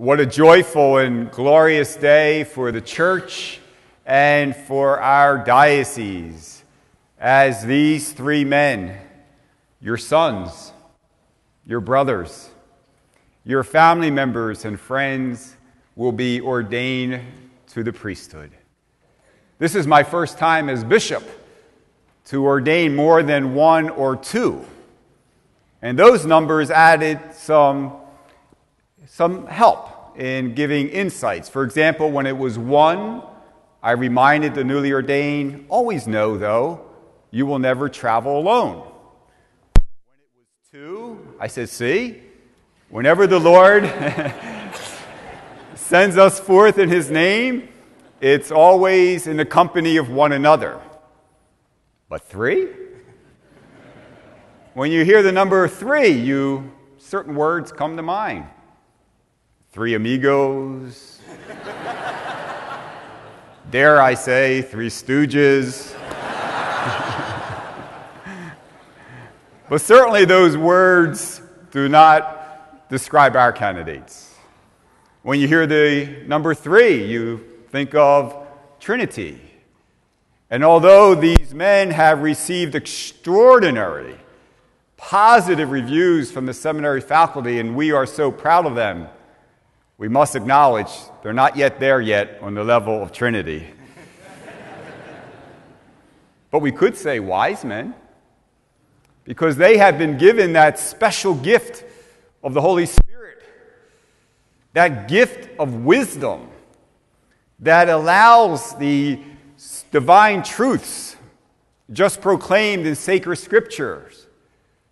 What a joyful and glorious day for the church and for our diocese as these three men, your sons, your brothers, your family members, and friends, will be ordained to the priesthood. This is my first time as bishop to ordain more than one or two. And those numbers added some, some help in giving insights. For example, when it was one, I reminded the newly ordained, always know though, you will never travel alone. When it was two, I said, see, whenever the Lord sends us forth in his name, it's always in the company of one another. But three? When you hear the number three, you certain words come to mind. Three amigos. Dare I say, three stooges. but certainly those words do not describe our candidates. When you hear the number three, you think of Trinity. And although these men have received extraordinary positive reviews from the seminary faculty, and we are so proud of them, we must acknowledge they're not yet there yet on the level of Trinity. but we could say wise men, because they have been given that special gift of the Holy Spirit, that gift of wisdom that allows the divine truths just proclaimed in sacred scriptures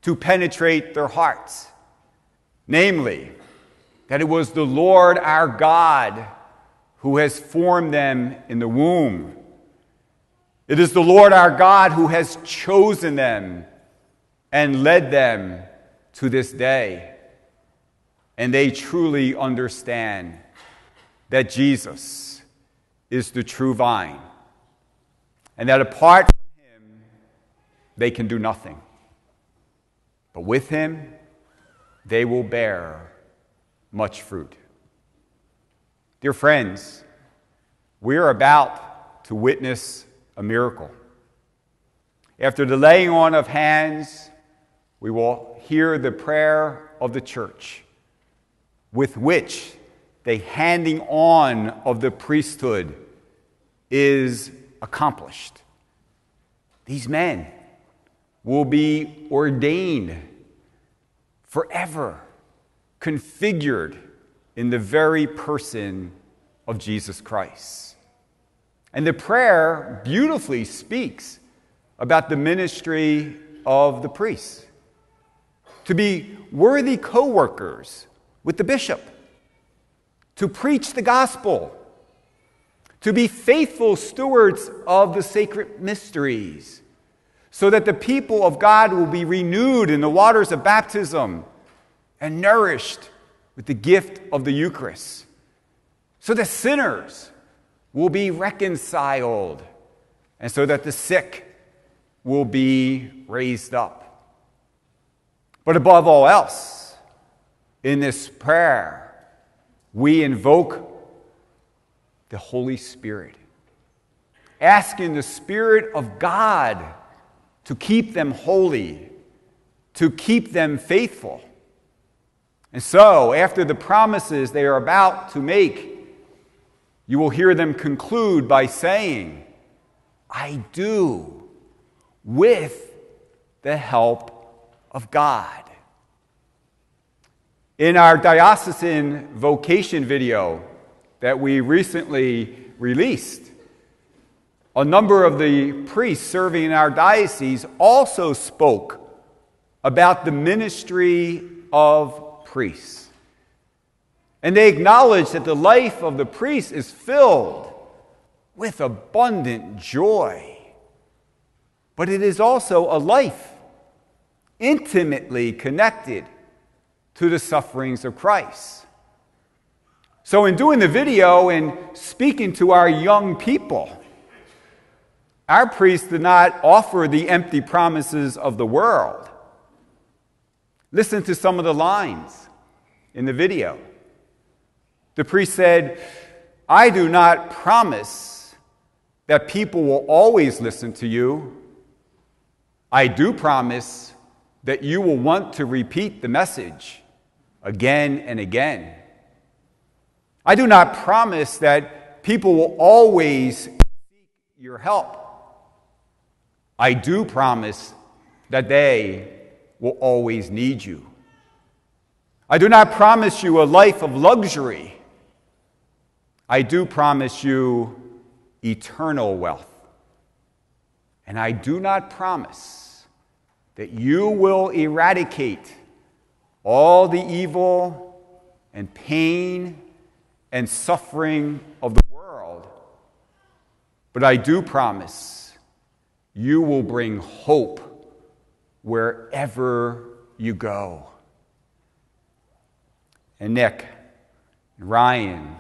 to penetrate their hearts. Namely, that it was the Lord our God who has formed them in the womb. It is the Lord our God who has chosen them and led them to this day. And they truly understand that Jesus is the true vine, and that apart from him, they can do nothing. But with him, they will bear much fruit. Dear friends, we are about to witness a miracle. After the laying on of hands, we will hear the prayer of the church with which the handing on of the priesthood is accomplished. These men will be ordained forever, configured in the very person of Jesus Christ. And the prayer beautifully speaks about the ministry of the priests. To be worthy co workers with the bishop. To preach the gospel, to be faithful stewards of the sacred mysteries, so that the people of God will be renewed in the waters of baptism and nourished with the gift of the Eucharist, so that sinners will be reconciled, and so that the sick will be raised up. But above all else, in this prayer, we invoke the Holy Spirit, asking the Spirit of God to keep them holy, to keep them faithful. And so, after the promises they are about to make, you will hear them conclude by saying, I do, with the help of God. In our diocesan vocation video that we recently released, a number of the priests serving in our diocese also spoke about the ministry of priests. And they acknowledge that the life of the priest is filled with abundant joy. But it is also a life intimately connected to the sufferings of Christ. So, in doing the video and speaking to our young people, our priests did not offer the empty promises of the world. Listen to some of the lines in the video. The priest said, I do not promise that people will always listen to you. I do promise that you will want to repeat the message again and again. I do not promise that people will always seek your help. I do promise that they will always need you. I do not promise you a life of luxury. I do promise you eternal wealth. And I do not promise that you will eradicate all the evil and pain and suffering of the world. But I do promise you will bring hope wherever you go. And Nick, and Ryan,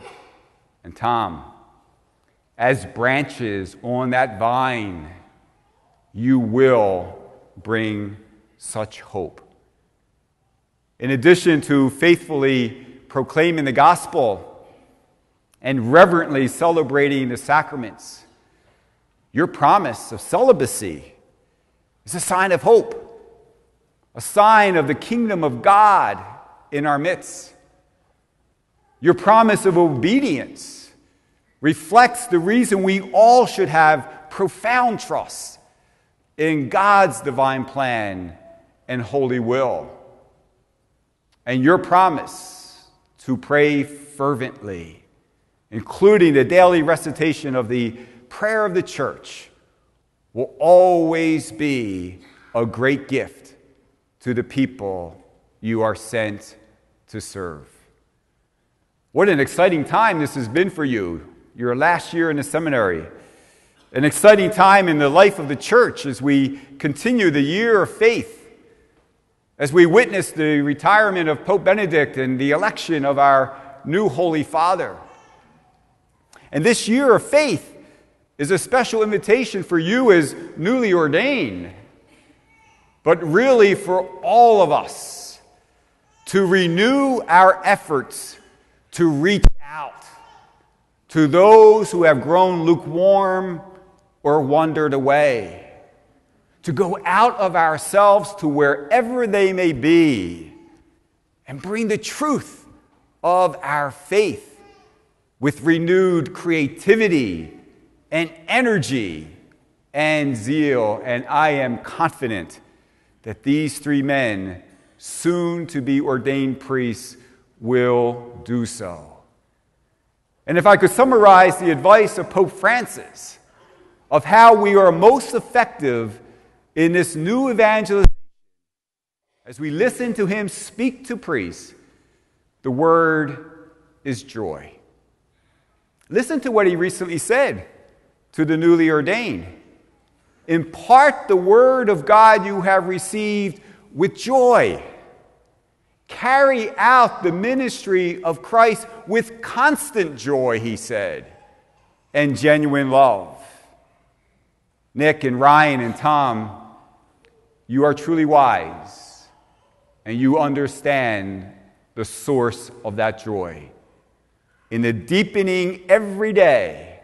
and Tom, as branches on that vine, you will bring such hope. In addition to faithfully proclaiming the gospel and reverently celebrating the sacraments, your promise of celibacy is a sign of hope, a sign of the kingdom of God in our midst. Your promise of obedience reflects the reason we all should have profound trust in God's divine plan and holy will. And your promise to pray fervently, including the daily recitation of the prayer of the church, will always be a great gift to the people you are sent to serve. What an exciting time this has been for you, your last year in the seminary. An exciting time in the life of the church as we continue the year of faith, as we witness the retirement of Pope Benedict and the election of our new Holy Father. And this year of faith is a special invitation for you as newly ordained, but really for all of us to renew our efforts to reach out to those who have grown lukewarm or wandered away, to go out of ourselves to wherever they may be and bring the truth of our faith with renewed creativity and energy and zeal. And I am confident that these three men, soon to be ordained priests, will do so. And if I could summarize the advice of Pope Francis of how we are most effective in this new evangelization, as we listen to him speak to priests, the word is joy. Listen to what he recently said to the newly ordained. Impart the word of God you have received with joy. Carry out the ministry of Christ with constant joy, he said, and genuine love. Nick and Ryan and Tom, you are truly wise, and you understand the source of that joy. In the deepening every day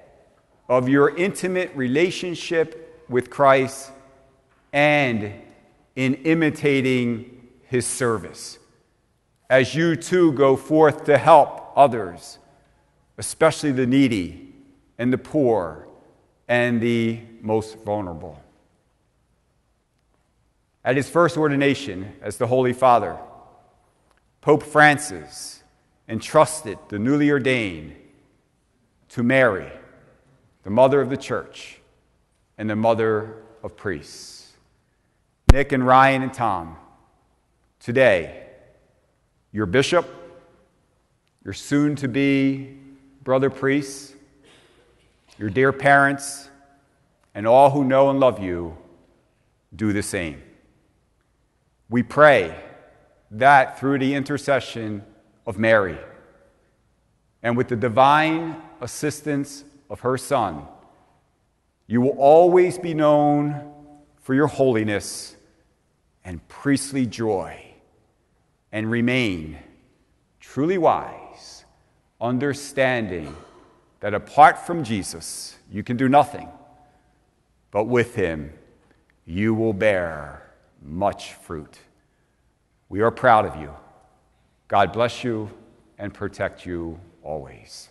of your intimate relationship with Christ and in imitating his service as you too go forth to help others, especially the needy and the poor and the most vulnerable. At his first ordination as the Holy Father, Pope Francis entrusted the newly ordained to Mary, the mother of the church and the mother of priests. Nick and Ryan and Tom, today, your bishop, your soon to be brother priests, your dear parents, and all who know and love you do the same. We pray that through the intercession of Mary and with the divine assistance of her Son, you will always be known for your holiness and priestly joy and remain truly wise, understanding that apart from Jesus, you can do nothing, but with him, you will bear much fruit. We are proud of you. God bless you and protect you always.